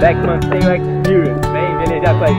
Beckman T-Rex Mutant. Bienvenue d'après